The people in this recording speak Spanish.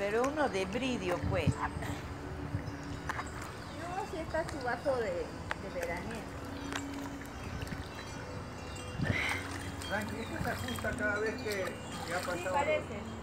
pero uno de bridio, pues. No, si está su vaso de, de. Frankie, ¿eso se ajusta cada vez que, que ha Sí, parece.